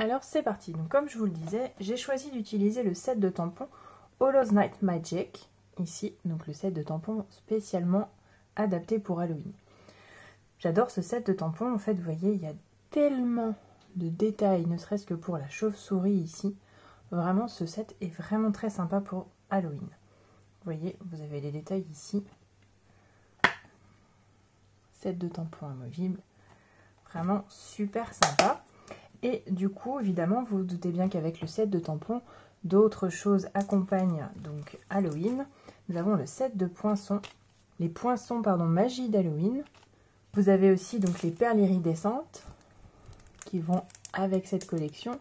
Alors c'est parti, donc comme je vous le disais, j'ai choisi d'utiliser le set de tampons Hollow's Night Magic, ici, donc le set de tampons spécialement adapté pour Halloween. J'adore ce set de tampons, en fait vous voyez il y a tellement de détails, ne serait-ce que pour la chauve-souris ici. Vraiment ce set est vraiment très sympa pour Halloween. Vous voyez, vous avez les détails ici. Set de tampons amovibles. Vraiment super sympa. Et du coup, évidemment, vous doutez bien qu'avec le set de tampons, d'autres choses accompagnent donc Halloween. Nous avons le set de poinçons, les poinçons, pardon, magie d'Halloween. Vous avez aussi donc les perles iridescentes qui vont avec cette collection.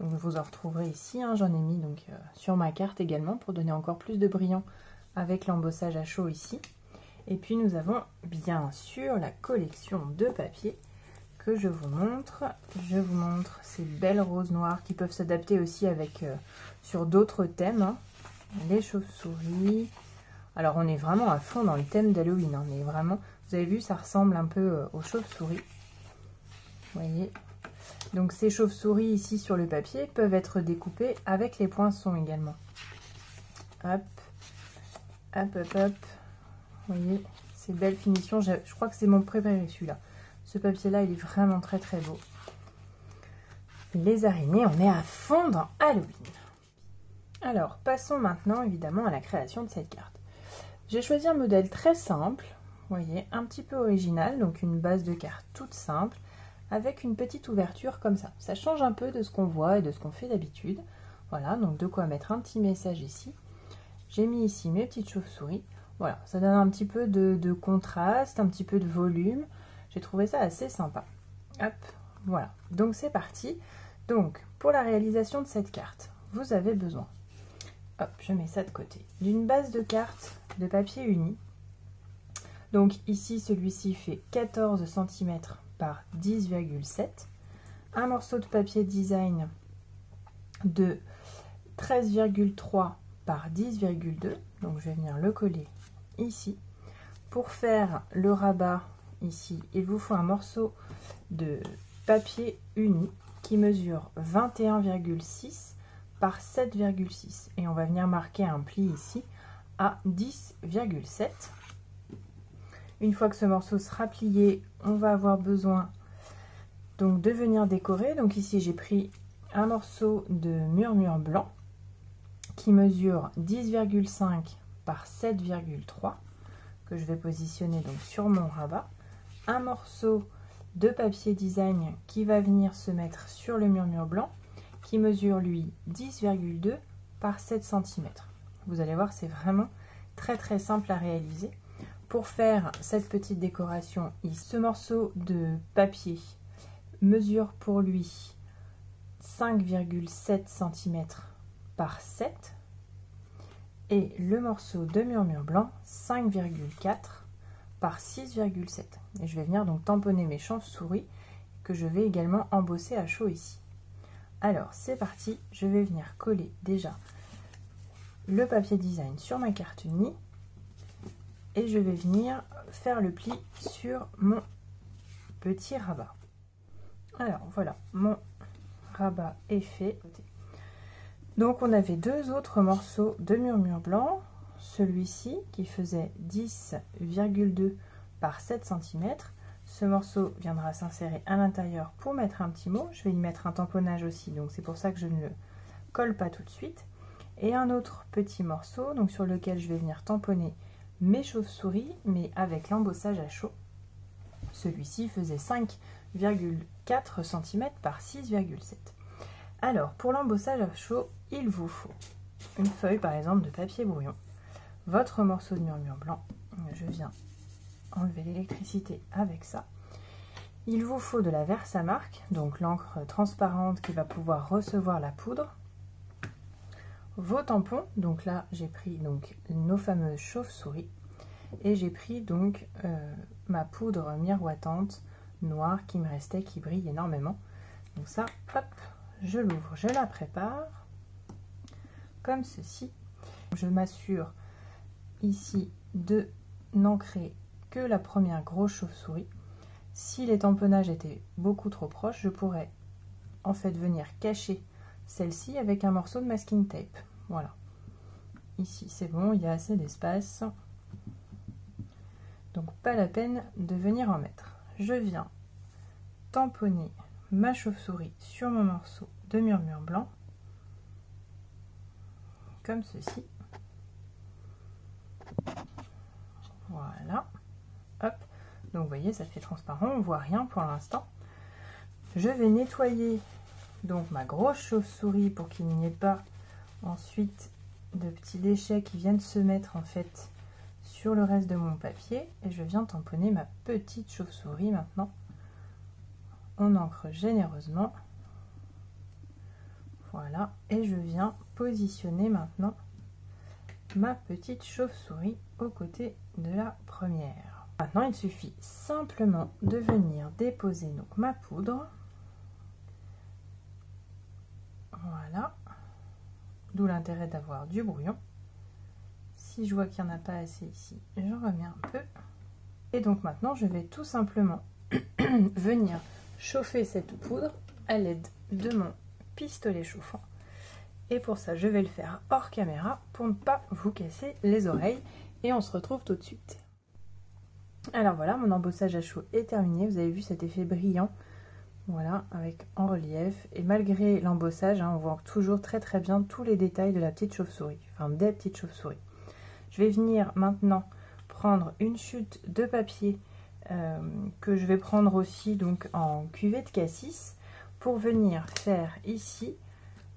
Donc vous en retrouverez ici, hein. j'en ai mis donc euh, sur ma carte également pour donner encore plus de brillant avec l'embossage à chaud ici. Et puis nous avons bien sûr la collection de papier que je vous montre. Je vous montre ces belles roses noires qui peuvent s'adapter aussi avec euh, sur d'autres thèmes. Hein. Les chauves-souris. Alors on est vraiment à fond dans le thème d'Halloween. Hein. Vraiment, vous avez vu, ça ressemble un peu euh, aux chauves-souris. Vous voyez Donc ces chauves-souris ici sur le papier peuvent être découpées avec les poinçons également. Hop, hop, hop, hop. Vous voyez, ces belles finitions. Je, je crois que c'est mon préféré celui-là. Ce papier-là, il est vraiment très très beau. Les araignées, on est à fond dans Halloween. Alors, passons maintenant évidemment à la création de cette carte. J'ai choisi un modèle très simple, vous voyez, un petit peu original, donc une base de carte toute simple, avec une petite ouverture comme ça. Ça change un peu de ce qu'on voit et de ce qu'on fait d'habitude. Voilà, donc de quoi mettre un petit message ici. J'ai mis ici mes petites chauves-souris. Voilà, ça donne un petit peu de, de contraste, un petit peu de volume. J'ai trouvé ça assez sympa. Hop, voilà. Donc c'est parti. Donc, pour la réalisation de cette carte, vous avez besoin, hop, je mets ça de côté, d'une base de carte de papier uni. Donc ici, celui-ci fait 14 cm par 10,7. Un morceau de papier design de 13,3 par 10,2. Donc je vais venir le coller ici. Pour faire le rabat ici, il vous faut un morceau de papier uni qui mesure 21,6 par 7,6 et on va venir marquer un pli ici à 10,7 une fois que ce morceau sera plié on va avoir besoin donc de venir décorer. Donc ici j'ai pris un morceau de murmure blanc qui mesure 10,5 par 7,3 que je vais positionner donc sur mon rabat un morceau de papier design qui va venir se mettre sur le murmure blanc qui mesure lui 10,2 par 7 cm. Vous allez voir c'est vraiment très très simple à réaliser. Pour faire cette petite décoration, ce morceau de papier mesure pour lui 5,7 cm par 7 et le morceau de murmure blanc 5,4 par 6,7 et je vais venir donc tamponner mes chauves-souris que je vais également embosser à chaud ici. Alors c'est parti. Je vais venir coller déjà le papier design sur ma carte unie. Et je vais venir faire le pli sur mon petit rabat. Alors voilà. Mon rabat est fait. Donc on avait deux autres morceaux de murmure blanc celui-ci qui faisait 10,2 par 7 cm. Ce morceau viendra s'insérer à l'intérieur pour mettre un petit mot. Je vais y mettre un tamponnage aussi, donc c'est pour ça que je ne le colle pas tout de suite. Et un autre petit morceau, donc sur lequel je vais venir tamponner mes chauves-souris, mais avec l'embossage à chaud. Celui-ci faisait 5,4 cm par 6,7 Alors, pour l'embossage à chaud, il vous faut une feuille, par exemple, de papier brouillon votre morceau de murmure blanc. Je viens enlever l'électricité avec ça. Il vous faut de la Versamark, donc l'encre transparente qui va pouvoir recevoir la poudre. Vos tampons, donc là j'ai pris donc nos fameuses chauves-souris et j'ai pris donc euh, ma poudre miroitante noire qui me restait, qui brille énormément. Donc ça, hop, je l'ouvre, je la prépare comme ceci. Je m'assure ici de n'ancrer que la première grosse chauve-souris. Si les tamponnages étaient beaucoup trop proches, je pourrais en fait venir cacher celle-ci avec un morceau de masking tape. Voilà. Ici, c'est bon, il y a assez d'espace. Donc, pas la peine de venir en mettre. Je viens tamponner ma chauve-souris sur mon morceau de murmure blanc. Comme ceci. Voilà. Hop. Donc, vous voyez, ça fait transparent. On voit rien pour l'instant. Je vais nettoyer donc ma grosse chauve-souris pour qu'il n'y ait pas ensuite de petits déchets qui viennent se mettre en fait sur le reste de mon papier et je viens tamponner ma petite chauve-souris maintenant on encre généreusement voilà et je viens positionner maintenant ma petite chauve-souris aux côtés de la première maintenant il suffit simplement de venir déposer ma poudre voilà. D'où l'intérêt d'avoir du brouillon. Si je vois qu'il n'y en a pas assez ici, j'en remets un peu. Et donc maintenant, je vais tout simplement venir chauffer cette poudre à l'aide de mon pistolet chauffant. Et pour ça, je vais le faire hors caméra pour ne pas vous casser les oreilles. Et on se retrouve tout de suite. Alors voilà, mon embossage à chaud est terminé. Vous avez vu cet effet brillant voilà, avec en relief. Et malgré l'embossage, hein, on voit toujours très très bien tous les détails de la petite chauve-souris, enfin des petites chauves-souris. Je vais venir maintenant prendre une chute de papier euh, que je vais prendre aussi donc en cuvette de cassis pour venir faire ici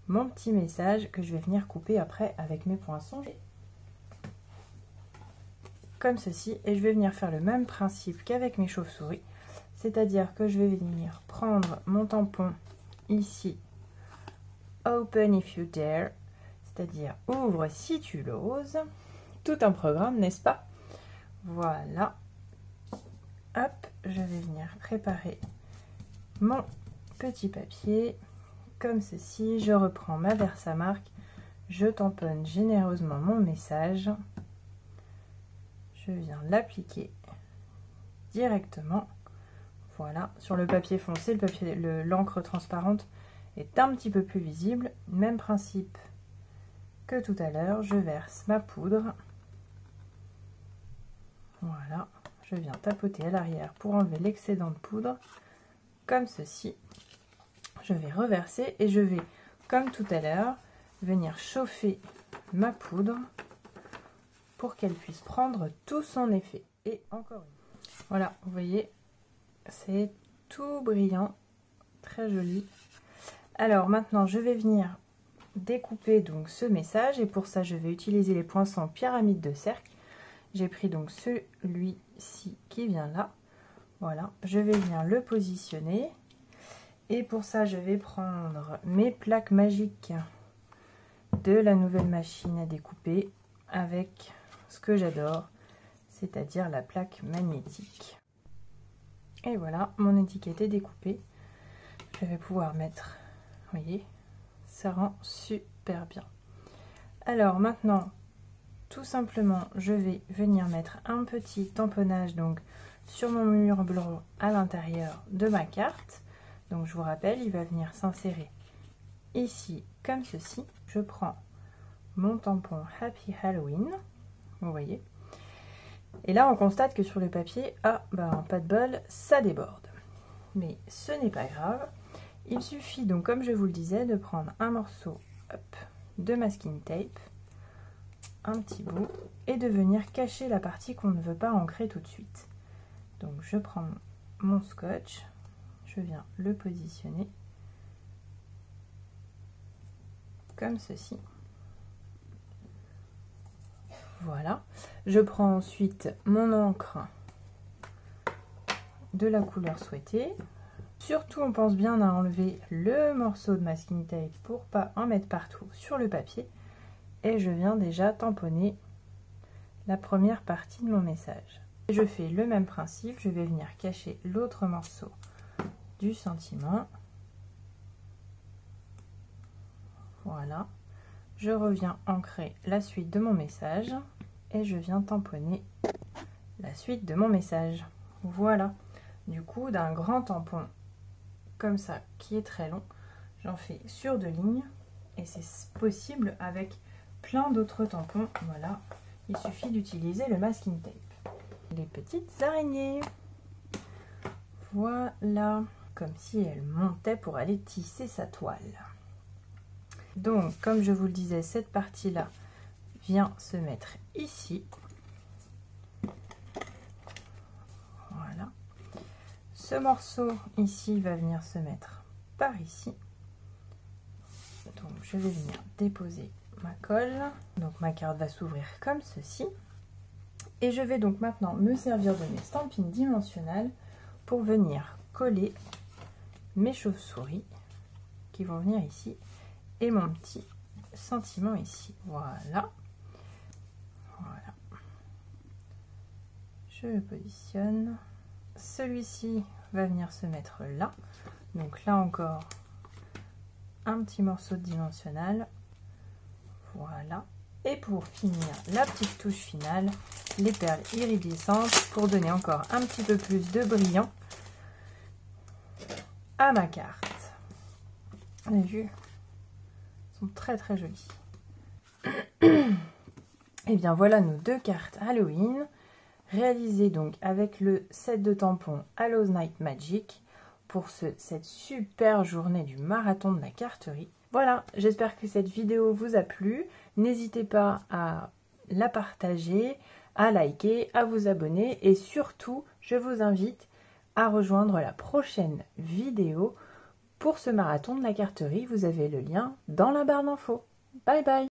mon petit message que je vais venir couper après avec mes poinçons comme ceci et je vais venir faire le même principe qu'avec mes chauves-souris c'est-à-dire que je vais venir prendre mon tampon ici, Open if you dare, c'est-à-dire ouvre si tu l'oses. Tout un programme, n'est-ce pas? Voilà. Hop, je vais venir préparer mon petit papier comme ceci. Je reprends ma Versamark, je tamponne généreusement mon message. Je viens l'appliquer directement voilà, sur le papier foncé, le papier, l'encre transparente est un petit peu plus visible. Même principe que tout à l'heure, je verse ma poudre. Voilà, je viens tapoter à l'arrière pour enlever l'excédent de poudre, comme ceci. Je vais reverser et je vais, comme tout à l'heure, venir chauffer ma poudre pour qu'elle puisse prendre tout son effet. Et encore une. Voilà, vous voyez, c'est tout brillant, très joli. Alors maintenant, je vais venir découper donc ce message et pour ça, je vais utiliser les poinçons pyramide de cercle. J'ai pris donc celui-ci qui vient là. Voilà, je vais venir le positionner. Et pour ça, je vais prendre mes plaques magiques de la nouvelle machine à découper avec ce que j'adore, c'est-à-dire la plaque magnétique. Et voilà, mon étiquette est découpée. Je vais pouvoir mettre, vous voyez, ça rend super bien. Alors maintenant, tout simplement, je vais venir mettre un petit tamponnage donc sur mon mur blanc à l'intérieur de ma carte. Donc je vous rappelle, il va venir s'insérer ici comme ceci. Je prends mon tampon Happy Halloween, vous voyez, et là, on constate que sur le papier, ah, ben, pas de bol, ça déborde. Mais ce n'est pas grave. Il suffit donc, comme je vous le disais, de prendre un morceau de masking tape, un petit bout, et de venir cacher la partie qu'on ne veut pas ancrer tout de suite. Donc je prends mon scotch, je viens le positionner comme ceci. Voilà. Je prends ensuite mon encre de la couleur souhaitée. Surtout, on pense bien à enlever le morceau de masking tape pour pas en mettre partout sur le papier. Et je viens déjà tamponner la première partie de mon message. Je fais le même principe, je vais venir cacher l'autre morceau du sentiment. Voilà. Je reviens ancrer la suite de mon message je viens tamponner la suite de mon message. Voilà. Du coup, d'un grand tampon comme ça, qui est très long, j'en fais sur deux lignes et c'est possible avec plein d'autres tampons. Voilà, il suffit d'utiliser le masking tape. Les petites araignées. Voilà, comme si elle montait pour aller tisser sa toile. Donc, comme je vous le disais, cette partie-là vient se mettre ici. Voilà. Ce morceau ici va venir se mettre par ici. Donc, je vais venir déposer ma colle. Donc, ma carte va s'ouvrir comme ceci. Et je vais donc maintenant me servir de mes stampines dimensionnelles pour venir coller mes chauves-souris qui vont venir ici et mon petit sentiment ici. Voilà. Je le positionne. Celui-ci va venir se mettre là. Donc là encore, un petit morceau de dimensionnel. Voilà. Et pour finir, la petite touche finale, les perles iridescentes pour donner encore un petit peu plus de brillant à ma carte. Vous avez vu sont très très jolies. Et eh bien voilà nos deux cartes Halloween, réalisées donc avec le set de tampons Hallow's Night Magic pour ce, cette super journée du marathon de la carterie. Voilà, j'espère que cette vidéo vous a plu. N'hésitez pas à la partager, à liker, à vous abonner et surtout, je vous invite à rejoindre la prochaine vidéo pour ce marathon de la carterie, vous avez le lien dans la barre d'infos. Bye bye